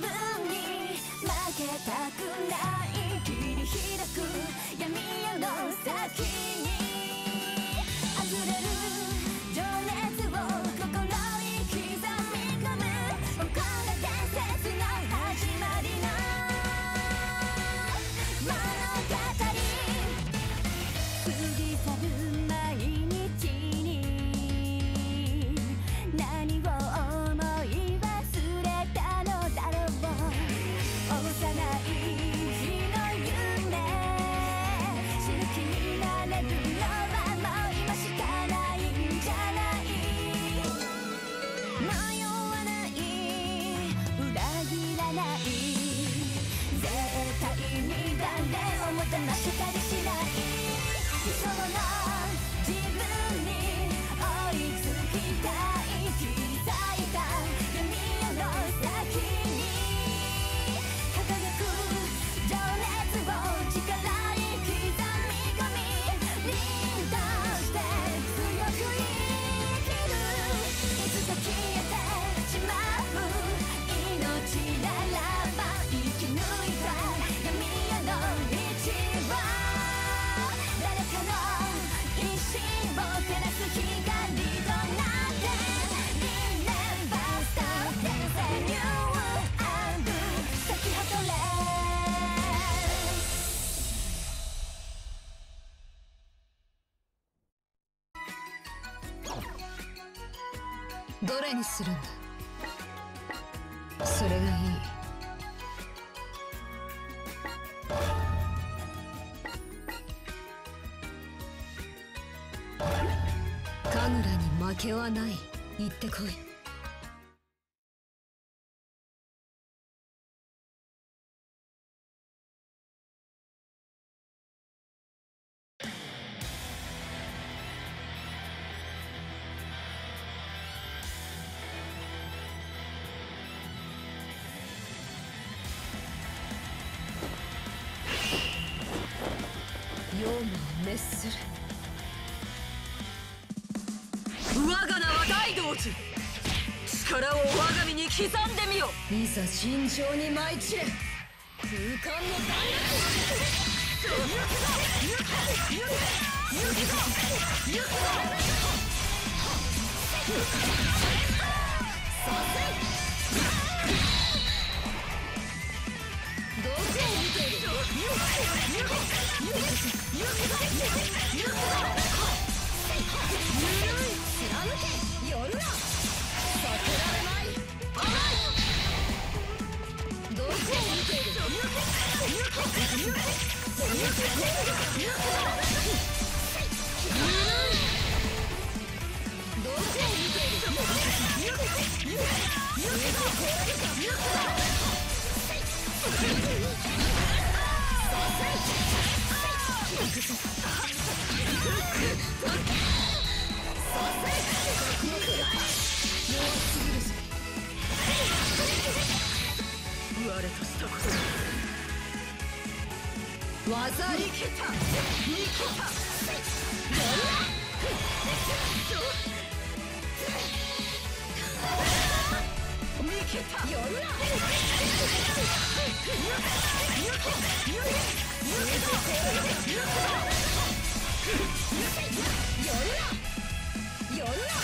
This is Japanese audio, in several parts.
分に負けたくない切り開く闇どれにするんだ？それがいい。神楽に負けはない。行ってこい。持力を我が身に刻んでみよいざ慎重に舞い散れ空間の弾力 Okay. 技にけたにけたにけたよるなよるなよるな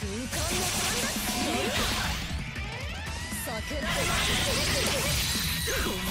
空間のパンダよるな桜の Oh!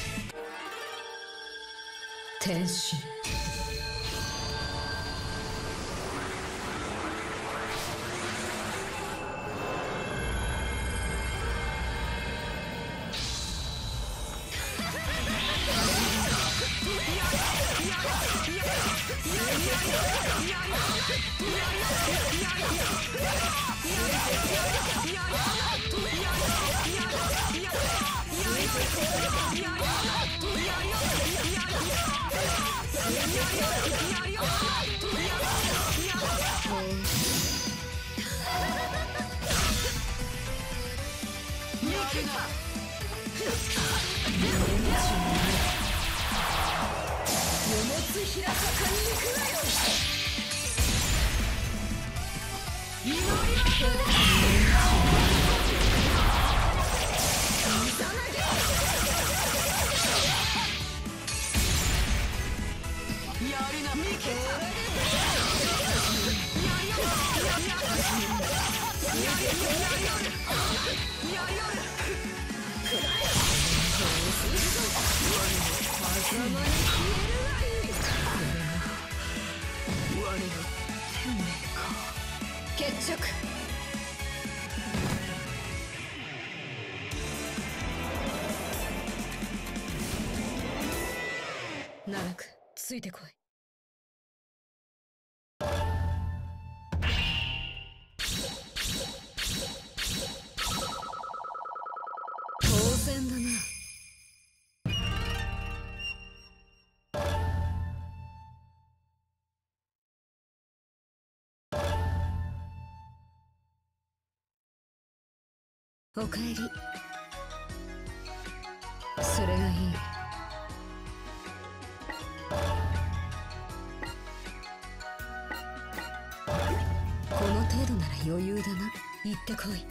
天使。奈落ついてこい。当然だな。おかえり。それがいい。余裕だな。行ってこい。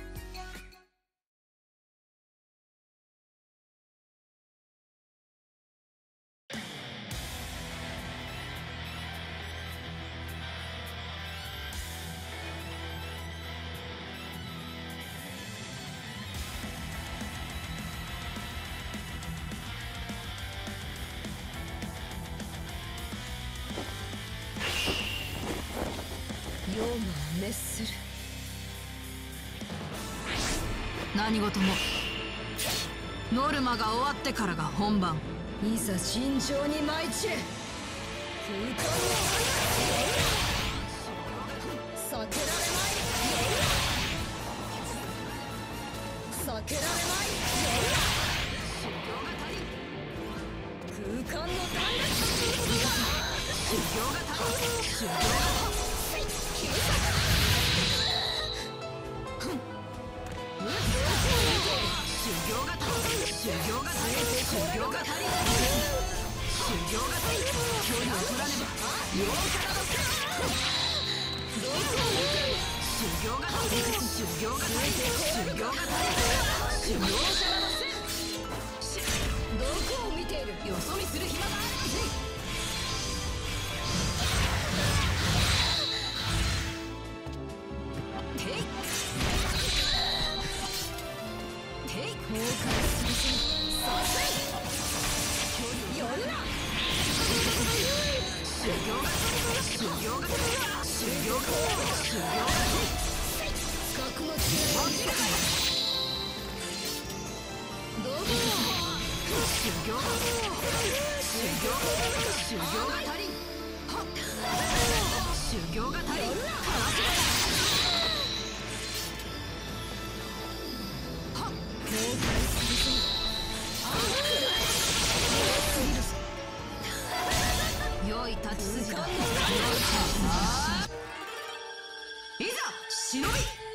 妖魔を滅する何事も。ノルマが終わってからが本番。いざ尋常に舞い散れ空間を避けられまい。避けられまい。空間の断裂修行が足り修行が足りどこを見ている。よそ見する暇だ修行が足りん忍び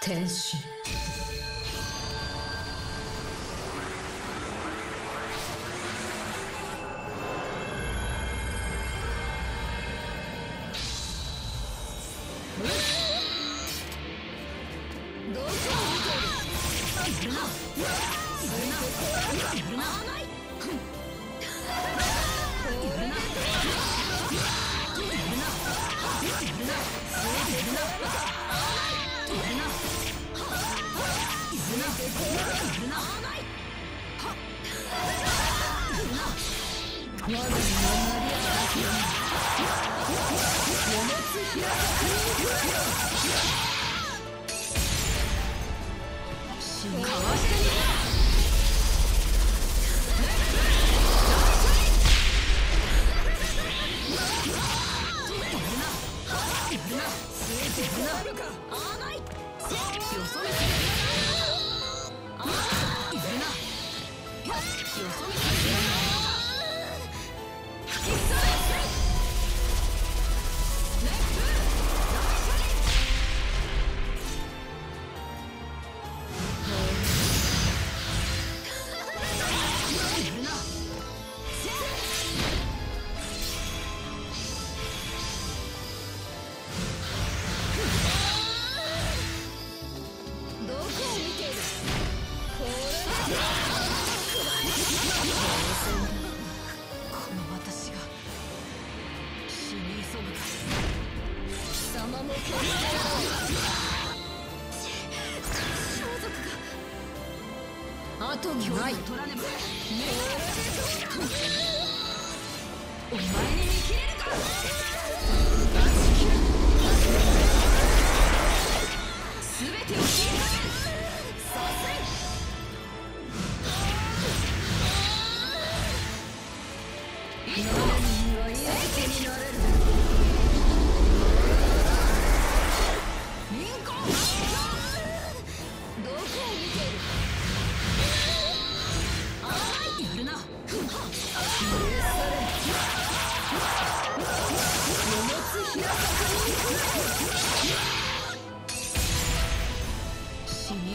天使。後が距ない離を取らねば。お前に見切れるか全てを切り替える何にはやけになれる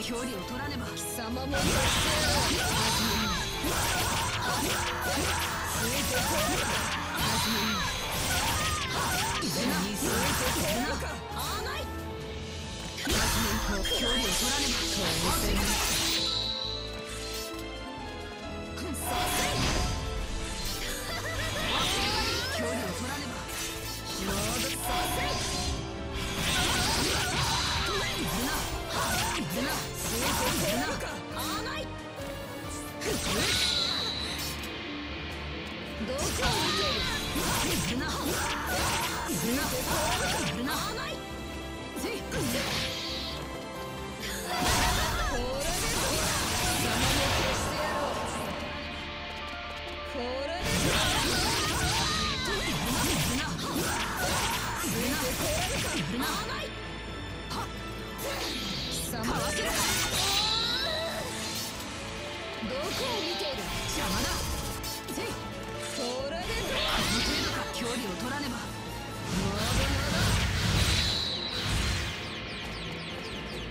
距離を取らねば貴様も消してやろう死に急ぐか甘い距離を取らねば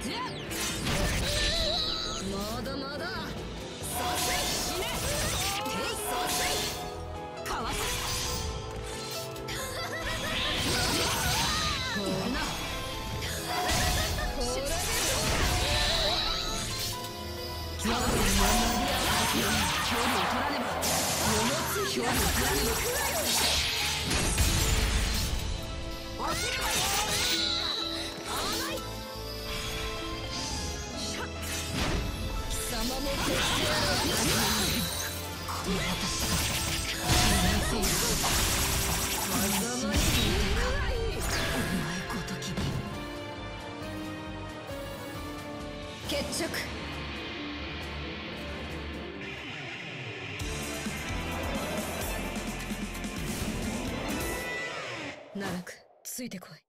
まだまださせ。死ね。てい。させ。かわせ。いるな。これで距離を取らねば。距離を取らねば。落ちるわよ。甘決着。奈落ついてこい。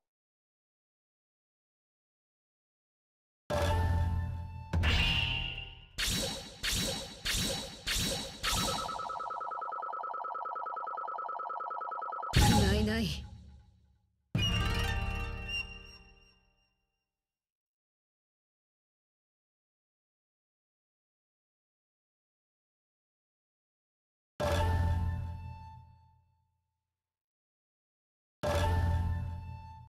ないない